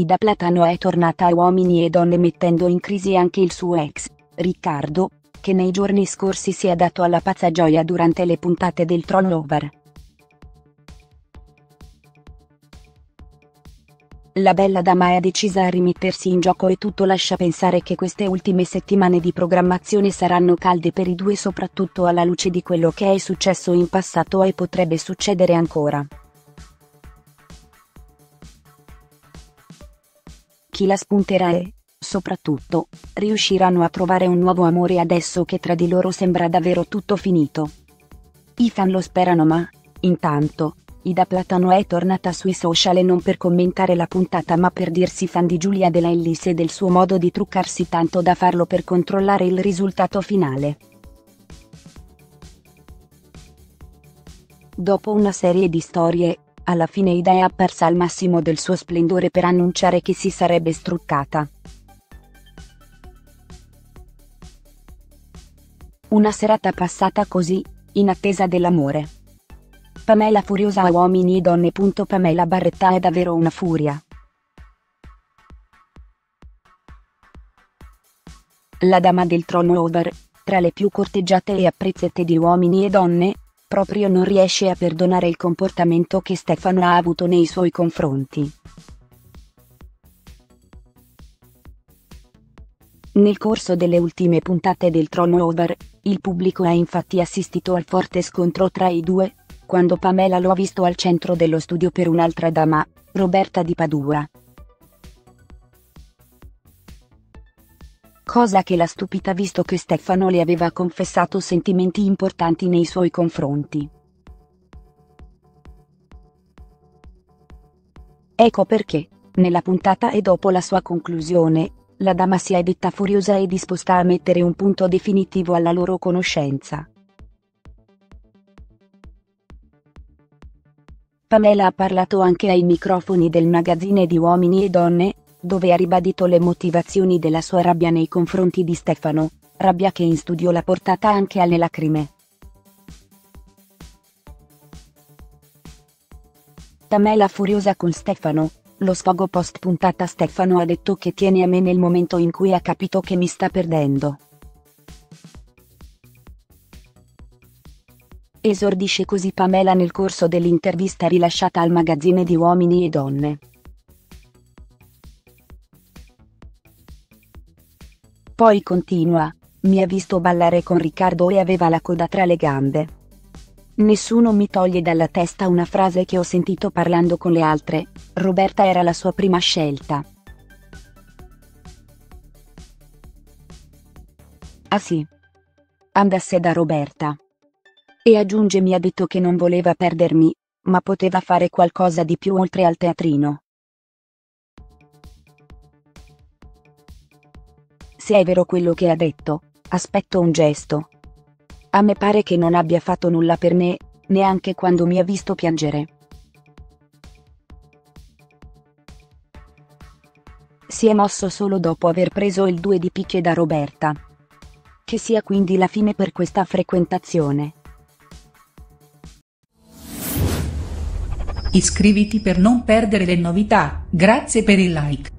Ida Platano è tornata a Uomini e Donne mettendo in crisi anche il suo ex, Riccardo, che nei giorni scorsi si è dato alla pazza gioia durante le puntate del Troll Over. La bella dama è decisa a rimettersi in gioco e tutto lascia pensare che queste ultime settimane di programmazione saranno calde per i due soprattutto alla luce di quello che è successo in passato e potrebbe succedere ancora. Chi la spunterà e, soprattutto, riusciranno a trovare un nuovo amore adesso che tra di loro sembra davvero tutto finito. I fan lo sperano ma, intanto, Ida Platano è tornata sui social e non per commentare la puntata ma per dirsi fan di Giulia Della Ellis e del suo modo di truccarsi tanto da farlo per controllare il risultato finale. Dopo una serie di storie, alla fine Ida è apparsa al massimo del suo splendore per annunciare che si sarebbe struccata. Una serata passata così, in attesa dell'amore. Pamela furiosa a uomini e donne. Pamela Barretta è davvero una furia. La dama del trono over, tra le più corteggiate e apprezzate di uomini e donne, proprio non riesce a perdonare il comportamento che Stefano ha avuto nei suoi confronti. Nel corso delle ultime puntate del Trono Over, il pubblico ha infatti assistito al forte scontro tra i due, quando Pamela lo ha visto al centro dello studio per un'altra dama, Roberta di Padua. Cosa che l'ha stupita visto che Stefano le aveva confessato sentimenti importanti nei suoi confronti. Ecco perché, nella puntata e dopo la sua conclusione, la dama si è detta furiosa e disposta a mettere un punto definitivo alla loro conoscenza. Pamela ha parlato anche ai microfoni del magazzine di Uomini e Donne, dove ha ribadito le motivazioni della sua rabbia nei confronti di Stefano, rabbia che in studio l'ha portata anche alle lacrime. Tamela furiosa con Stefano, lo sfogo post puntata Stefano ha detto che tiene a me nel momento in cui ha capito che mi sta perdendo. Esordisce così Pamela nel corso dell'intervista rilasciata al magazzine di Uomini e Donne. Poi continua, mi ha visto ballare con Riccardo e aveva la coda tra le gambe. Nessuno mi toglie dalla testa una frase che ho sentito parlando con le altre, Roberta era la sua prima scelta. Ah sì. Andasse da Roberta. E aggiunge mi ha detto che non voleva perdermi, ma poteva fare qualcosa di più oltre al teatrino. Se è vero quello che ha detto, aspetto un gesto. A me pare che non abbia fatto nulla per me, neanche quando mi ha visto piangere. Si è mosso solo dopo aver preso il 2 di picche da Roberta. Che sia quindi la fine per questa frequentazione. Iscriviti per non perdere le novità, grazie per il like.